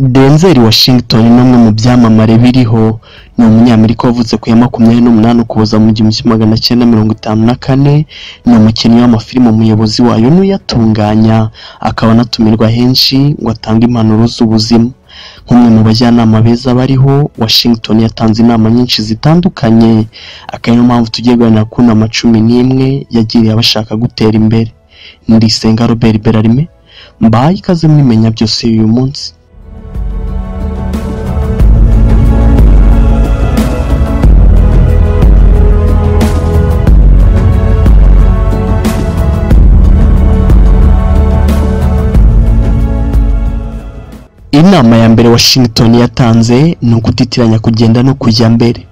Denzel Washington ni umwe mu byamamare biriho ni umunyamerika wavutse ku ya makumyabiri n'umunani ukuboza mu gihumbi magana cyenda mirongo itanu na kane ni umukinnyi w'amafilime umuyobozi wayo n'uyatunganya. Akaba anatumirwa henshi ngo atange impanuro z'ubuzima. Nk'umwe mu bajyanama beza bariho Washington yatanze inama nyinshi zitandukanye. Akaba ariyo mpamvu tugiye guharanira ku nama cumi n'imwe yagiriye abashaka gutera imbere. Ndisenga Robert Berarime mbahaye ikaze mwimenya byose uyu munsi. Inama ya mbere Washington yatanze ni ukutitiranya kugenda no kujya mbere.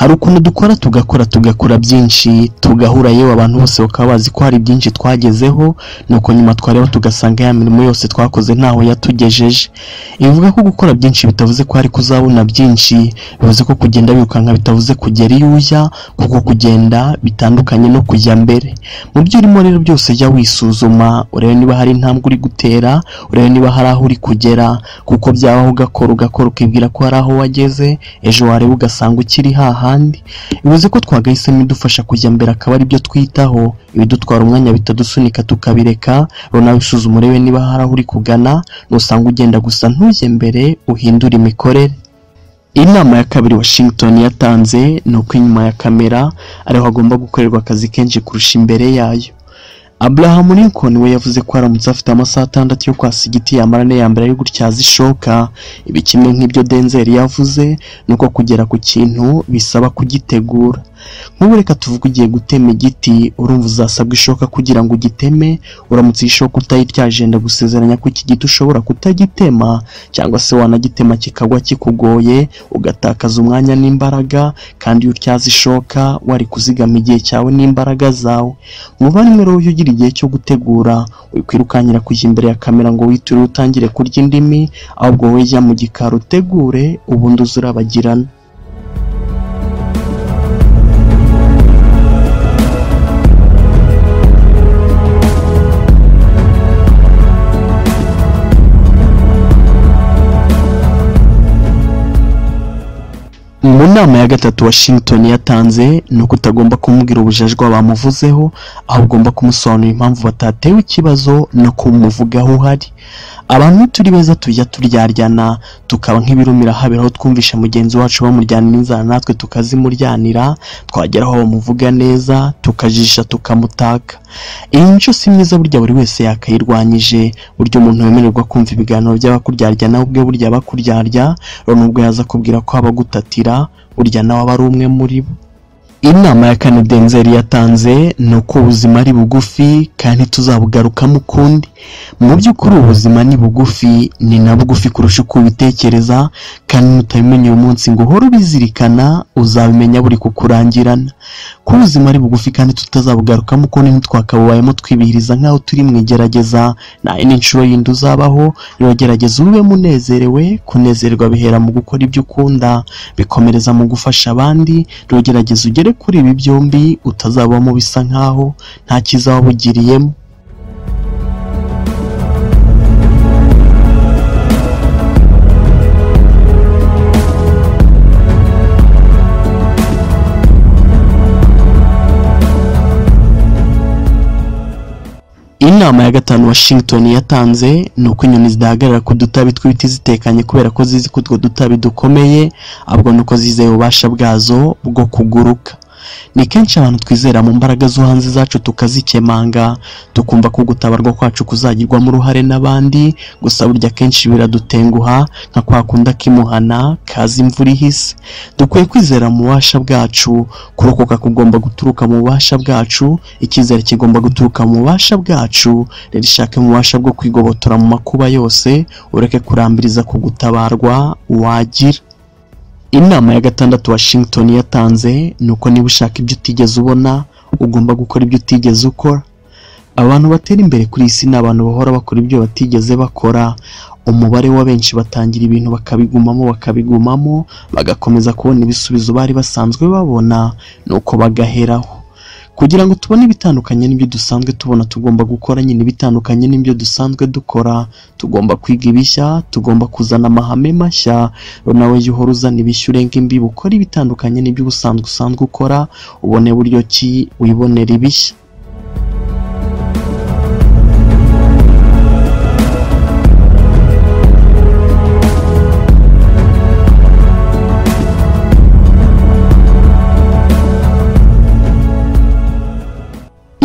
Hari ukuntu dukora tugakora tugakora byinshi tugahura yewe abantu bose bakaba bazi ko hari byinshi twagezeho nuko nyuma twareba tugasanga ya mirimo yose twakoze ntaho yatugejeje. Ivuga ko gukora byinshi bitavuze ko hari kuzabona byinshi bivuze ko kugenda wirukanka bitavuze kugera iyo ujya kuko kugenda bitandukanye no kujya mbere. Mu byo urimo rero byose jya wisuzuma urebe niba hari intambwe uri gutera urebe niba hari aho uri kugera kuko byabaho ugakora ugakora ukibwira ko hari aho wageze ejo wareba ugasanga ukiri hahandi bivuze ko twagahisemo idufasha kujya mbere akaba ari byo twitaho. Ibidutwara umwanya bitadusunika tukabireka. Nawe usuzuma urebe niba hari aho uri kugana nusanga ugenda gusa ntujye mbere uhindure imikorere. Inama ya kabiri Washington yatanze ni uko inyuma ya kamera ariho hagomba gukorerwa akazi kenshi kurusha imbere yayo. Abraham Lincoln we yavuze ko aramutse afite amasaha atandatu yo kwasa igiti yamara ane ya mbere ari gutyaza ishoka ibi kimwe nk'ibyo Denzel yavuze ni uko kugera ku kintu bisaba kugitegura. Nk'ubu reka tuvuge ugiye gutema igiti urumva uzasabwa ishoka kugira ngo ugiteme uramutse iyi shoka utayityaje yenda gusezeranya ko iki giti ushobora kutagitema cyangwa se wanagitema kikagwa kikugoye ugatakaza umwanya n'imbaraga kandi iyo utyaza ishoka wari kuzigama igihe cyawe n'imbaraga zawe. Umuvandimwe rero iyo ugira igihe cyo gutegura wikwirukankira kujya imbere ya kamera ngo witure utangire kurya indimi ahubwo wowe jya mu gikari utegure ubundi uze urabagirana mu nama ya gatatu Washington yatanze ni uko utagomba kumubwira ubujajwa bamuvuzeho aho ugomba kumusobanurira impamvu batatewe ikibazo no kumuvugaho uhari. Abantu turi beza tujya turyaryana tukaba nk'ibirumira habera aho twumvisha mugenzi wacu bamuryanira inzara natwe tukazimuryanira twagera aho bamuvuga neza tukajijisha tukamutaka. Iyi mico si myiza burya buri wese yakayirwanyije burya umuntu wemererwa kumva ibiganiro by'abakuryarya nawe ubwe burya abakuryarya nubwo yaza kubwira ko abagutatira burya nawe aba ari umwe muri bo. Inama ya kane Denzel yatanze ni uko ubuzima ari bugufi kandi tuzabugarukamo ukundi. Mu by'ukuri ubuzima ni bugufi ni na bugufi kurusha uko ubitekereza kandi nutabimenya uyu munsi ngo uhore ubizirikana uzabimenya buri kukurangirana. Ko ubuzima ari bugufi kandi tutazabugarukamo ukundi ntitwakabubayemo twibihiriza nk'aho turi mu igerageza nta yindi nshuro yindi uzabaho rero gerageza ube munezerewe kunezerwa bihera mu gukora ibyo ukunda bikomereza mu gufasha abandi rero gerageza ugere kuri ibi byombi utazabamo bisa nkaho nta cyiza wabugiriyemo inama ya gatanu Washington yatanze ni uko inyoni zidahagarara ku dutabi tw'ibiti zitekanye kubera ko zizi ko utwo dutabi dukomeye ahubwo nuko zizeye ububasha bwazo bwo kuguruka. Ni kenshi abantu twizera mu mbaraga zo hanze zacu tukazikemanga. Tukumva ko gutabarwa kwacu kuzagirwamo uruhare n'abandi gusa burya kenshi biradutenguha nka kwa kundi akimuhana kaza imvura ihise. Dukwiye kwizera mu bubasha bwacu kurokoka kugomba guturuka mu bubasha bwacu icyizere kigomba guturuka mu bubasha bwacu. Rero ishake mu bubasha bwo kwigobotora mu makuba yose ureke kurambiriza ku gutabarwa wagira. Inama ya gatandatu Washington yatanze ni uko niba ushaka ibyo utigeze ubona ugomba gukora ibyo utigeze ukora. Abantu batera imbere kuri iyi si ni abantu bahora bakora ibyo batigeze bakora. Umubare wa benshi batangira ibintu bakabigumamo bakabigumamo bagakomeza kubona ibisubizo bari basanzwe babona nuko bagaheraho. Kugira ngo tubone ibitandukanye n'ibyo dusanzwe tubona tugomba gukora nyine ibitandukanye n'ibyo dusanzwe dukora. Tugomba kwiga ibishya tugomba kuzana amahame mashya. Nawe jya uhora uzana ibishya urenga imbibi ukora ibitandukanye n'ibyo ubusanzwe usanzwe ukora ubone buryo ki wibonera ibishya.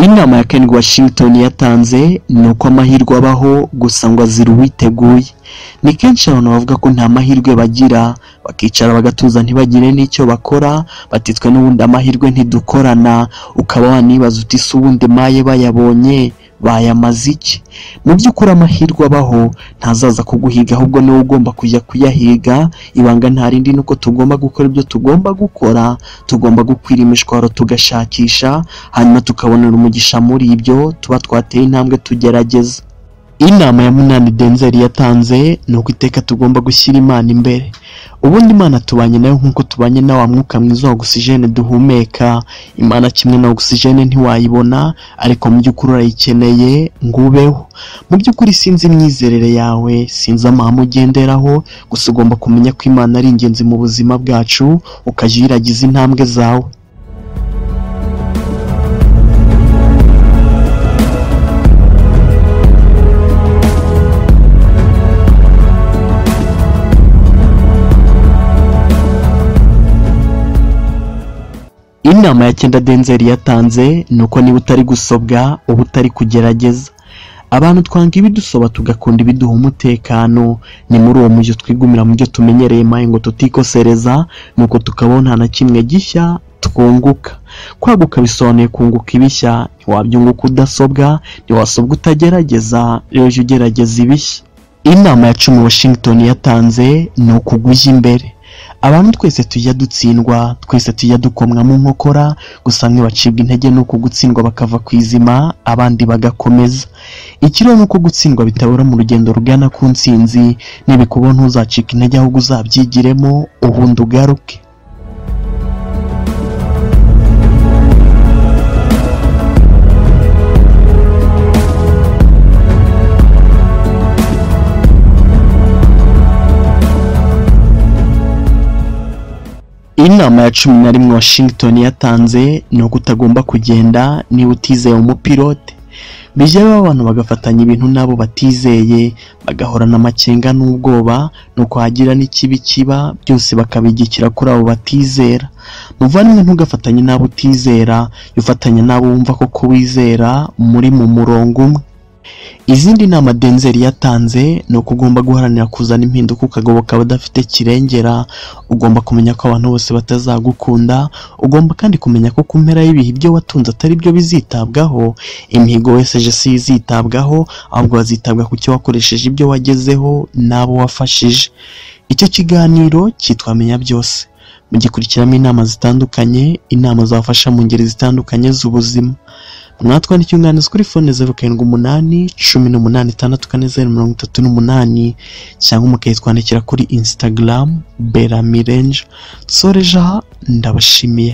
Inama ya Ken Washington yatanze ni uko amahirwe abaho gusa ngo azira uwiteguye. Ni kenshi abantu bavuga ko nta mahirwe bagira bakicara bagatuza ntibagire n'icyo bakora batitwe n'ubundi amahirwe ntidukorana. Ukaba wanibaza uti se ubundi maye bayabonye? Bayamaze iki? Mu by'ukuri amahirwe abaho ntazaza kuguhiga ahubwo ni we ugomba kujya kuyahiga. Ibanga nta rindi ni uko tugomba gukora ibyo tugomba gukora tugomba gukwira imishwaro tugashakisha hanyuma tukabonera umugisha muri ibyo tuba twateye intambwe tugerageza. Inama ya munani denzeri yatanze ni uko iteka tugomba gushyira imana imbere. Ubundi imana tubanye na yo nk'uko tubanye na wa mwuka mwiza wa ogisijene duhumeka. Imana kimwe na ogisijene ntiwayibona ariko mu by'ukuri urayikeneye ngo ubeho. Mu by'ukuri sinzi imyizerere yawe sinzi amahame ugenderaho gusa ugomba kumenya ko imana ari ingenzi mu buzima bwacu ukajya uyiragiza intambwe zawe. Inama ya cyenda denzeri yatanze ni uko niba utari gusobwa uba utari kugerageza. Abantu twanga ibidusoba tugakunda ibiduha umutekano. Ni muri uwo mujyi twigumira mu byo tumenyereye maye ngo tutikosereza nuko tukabona na kimwe gishya twunguka. Kwaguka bisobanuye kunguka ibishya ntiwabyunguka udasobwa ntiwasobwa utagerageza rero ugerageza ibishya. Inama ya cumi washington yatanze ni ukugujya imbere. Abantu twese tujya dutsindwa twese tujya dukomwa mu nkokora gusa bamwe bacibwa intege nuko gutsindwa bakava ku izima abandi bagakomeza. Ikiriho ni uko gutsindwa bitabura mu rugendo rugana ku ntsinzi nibikubaho ntuzacika intege ahubwo uzabyigiremo ubundi ugaruke. Inama ya cumi na rimwe washington yatanze ni uko utagomba kugenda niba utizeye umupilote. Bijyaho abantu bagafatanya ibintu n'abo batizeye bagahorana amakenga n'ubwoba nuko hagira n'ikibi kiba byose bakabigikira kuri abo batizera. Muvandimwe ntugafatanye n'abo utizera ufatanya n'abo wumva koko wizera muri mu murongo umwe. Izindi nama denzeri yatanze ni uko ugomba guharanira kuzana impinduka ukagoboka abadafite kirengera ugomba kumenya ko abantu bose batazagukunda ugomba kandi kumenya ko ku mpera y'ibihe ibyo watunze atari byo bizitabwaho imihigo wese si izitabwaho ahubwo bazitabwa ku cyo wakoresheje ibyo wagezeho n'abo wafashije. Icyo kiganiro cyitwa menya byose. Mugikurikiramo inama zitandukanye inama zabafasha mu ngeri zitandukanye z'ubuzima. Mwatwandikira umwanditsi kuri fone zeru karindwi umunani cumi n'umunani itandatu kane zeru mirongo itatu n'umunani cyangwa mukayitwandikira kuri instagram beramirenje nsoreje aha ndabashimiye.